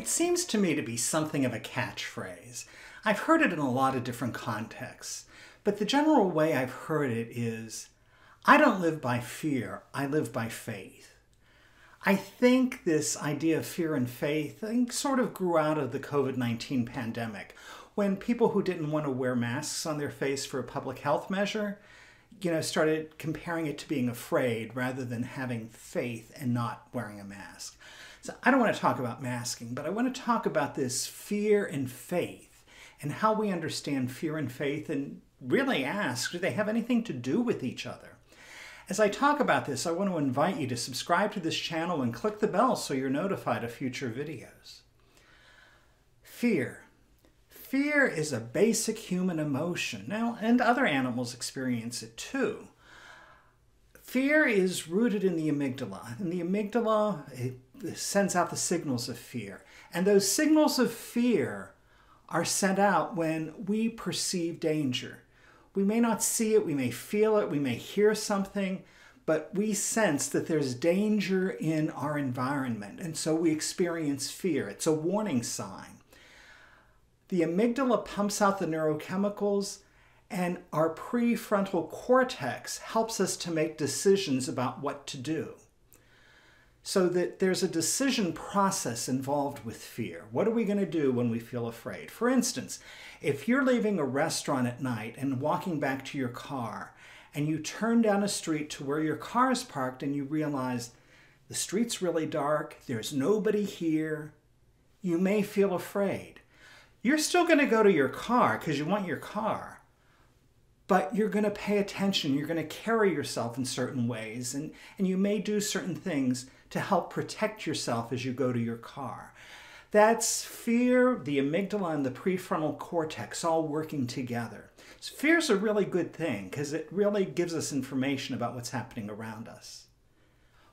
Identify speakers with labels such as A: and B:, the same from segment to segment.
A: It seems to me to be something of a catchphrase. I've heard it in a lot of different contexts, but the general way I've heard it is I don't live by fear, I live by faith. I think this idea of fear and faith I think, sort of grew out of the COVID 19 pandemic when people who didn't want to wear masks on their face for a public health measure you know, started comparing it to being afraid rather than having faith and not wearing a mask. So I don't want to talk about masking, but I want to talk about this fear and faith and how we understand fear and faith and really ask do they have anything to do with each other? As I talk about this, I want to invite you to subscribe to this channel and click the bell so you're notified of future videos. Fear. Fear is a basic human emotion. Now, and other animals experience it too. Fear is rooted in the amygdala, and the amygdala sends out the signals of fear. And those signals of fear are sent out when we perceive danger. We may not see it, we may feel it, we may hear something, but we sense that there's danger in our environment. And so we experience fear. It's a warning sign. The amygdala pumps out the neurochemicals, and our prefrontal cortex helps us to make decisions about what to do so that there's a decision process involved with fear. What are we going to do when we feel afraid? For instance, if you're leaving a restaurant at night and walking back to your car, and you turn down a street to where your car is parked and you realize the street's really dark, there's nobody here, you may feel afraid. You're still going to go to your car because you want your car but you're going to pay attention. You're going to carry yourself in certain ways, and, and you may do certain things to help protect yourself as you go to your car. That's fear, the amygdala, and the prefrontal cortex all working together. So fear's a really good thing because it really gives us information about what's happening around us.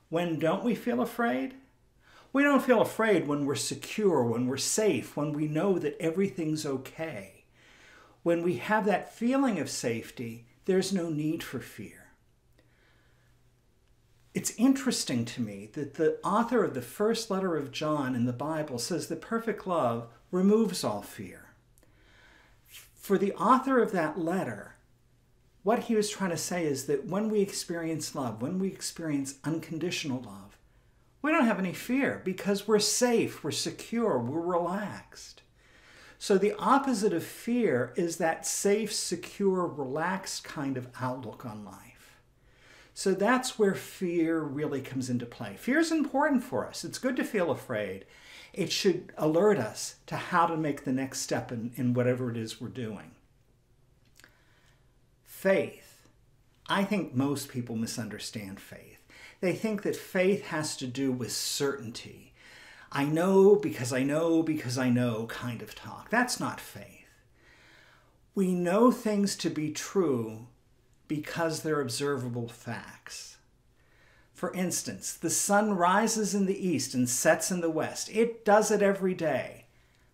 A: When don't we feel afraid? We don't feel afraid when we're secure, when we're safe, when we know that everything's okay when we have that feeling of safety, there's no need for fear. It's interesting to me that the author of the first letter of John in the Bible says that perfect love removes all fear. For the author of that letter, what he was trying to say is that when we experience love, when we experience unconditional love, we don't have any fear because we're safe, we're secure, we're relaxed. So the opposite of fear is that safe, secure, relaxed kind of outlook on life. So that's where fear really comes into play. Fear is important for us. It's good to feel afraid. It should alert us to how to make the next step in, in whatever it is we're doing. Faith. I think most people misunderstand faith. They think that faith has to do with certainty I know because I know because I know kind of talk. That's not faith. We know things to be true because they're observable facts. For instance, the sun rises in the east and sets in the west. It does it every day.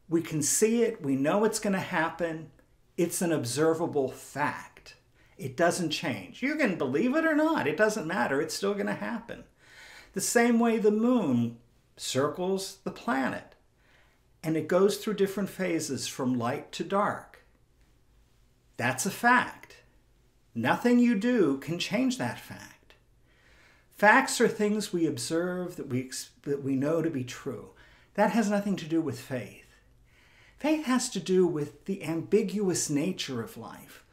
A: We can see it, we know it's going to happen. It's an observable fact. It doesn't change. You can believe it or not, it doesn't matter, it's still going to happen. The same way the moon circles the planet. And it goes through different phases from light to dark. That's a fact. Nothing you do can change that fact. Facts are things we observe that we, that we know to be true. That has nothing to do with faith. Faith has to do with the ambiguous nature of life.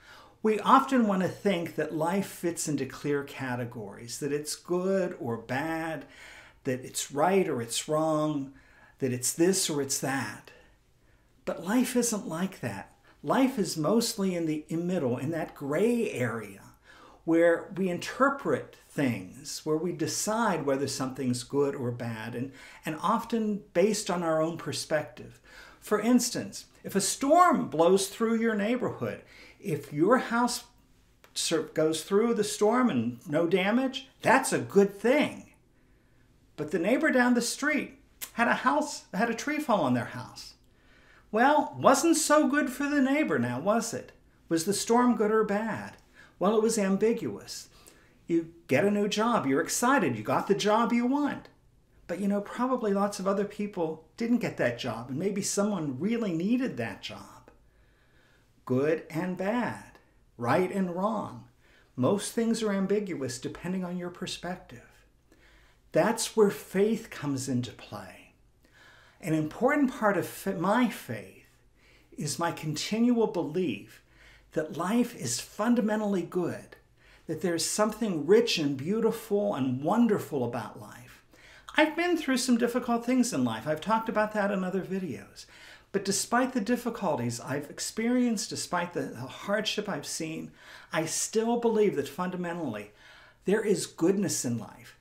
A: We often want to think that life fits into clear categories, that it's good or bad, that it's right or it's wrong, that it's this or it's that. But life isn't like that. Life is mostly in the middle, in that gray area where we interpret things, where we decide whether something's good or bad, and, and often based on our own perspective. For instance, if a storm blows through your neighborhood, if your house goes through the storm and no damage, that's a good thing. But the neighbor down the street had a house, had a tree fall on their house. Well, wasn't so good for the neighbor now, was it? Was the storm good or bad? Well, it was ambiguous. You get a new job, you're excited, you got the job you want. But you know, probably lots of other people didn't get that job, and maybe someone really needed that job. Good and bad, right and wrong. Most things are ambiguous depending on your perspective. That's where faith comes into play. An important part of my faith is my continual belief that life is fundamentally good, that there's something rich and beautiful and wonderful about life. I've been through some difficult things in life. I've talked about that in other videos. But despite the difficulties I've experienced, despite the hardship I've seen, I still believe that fundamentally there is goodness in life.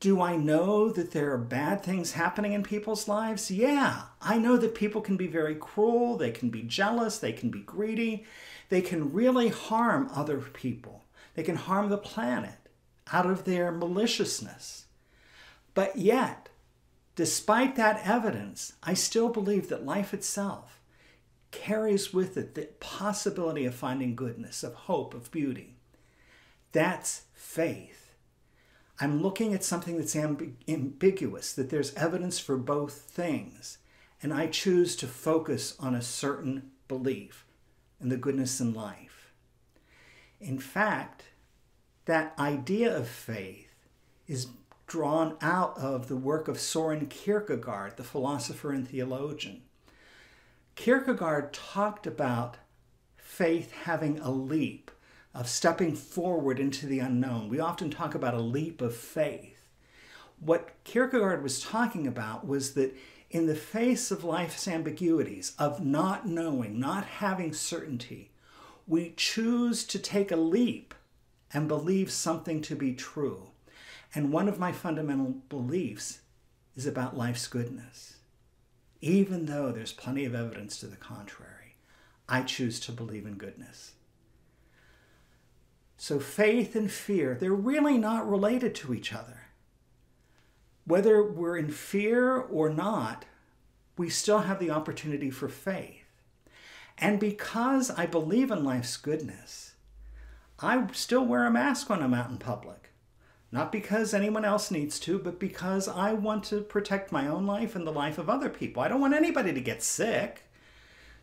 A: Do I know that there are bad things happening in people's lives? Yeah, I know that people can be very cruel, they can be jealous, they can be greedy, they can really harm other people, they can harm the planet out of their maliciousness. But yet, despite that evidence, I still believe that life itself carries with it the possibility of finding goodness, of hope, of beauty. That's faith. I'm looking at something that's amb- ambiguous, that there's evidence for both things, and I choose to focus on a certain belief in the goodness in life. In fact, that idea of faith is drawn out of the work of Soren Kierkegaard, the philosopher and theologian. Kierkegaard talked about faith having a leap of stepping forward into the unknown. We often talk about a leap of faith. What Kierkegaard was talking about was that in the face of life's ambiguities, of not knowing, not having certainty, we choose to take a leap and believe something to be true. And one of my fundamental beliefs is about life's goodness. Even though there's plenty of evidence to the contrary, I choose to believe in goodness. So faith and fear, they're really not related to each other. Whether we're in fear or not, we still have the opportunity for faith. And because I believe in life's goodness, I still wear a mask when I'm out in public. Not because anyone else needs to, but because I want to protect my own life and the life of other people. I don't want anybody to get sick.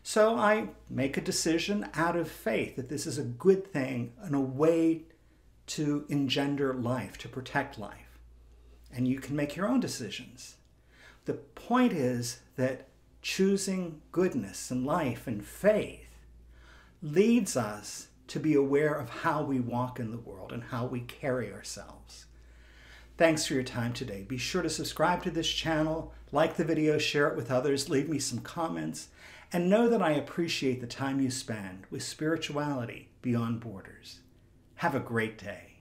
A: So I make a decision out of faith that this is a good thing and a way to engender life, to protect life. And you can make your own decisions. The point is that choosing goodness and life and faith leads us to be aware of how we walk in the world and how we carry ourselves. Thanks for your time today. Be sure to subscribe to this channel, like the video, share it with others, leave me some comments, and know that I appreciate the time you spend with spirituality beyond borders. Have a great day.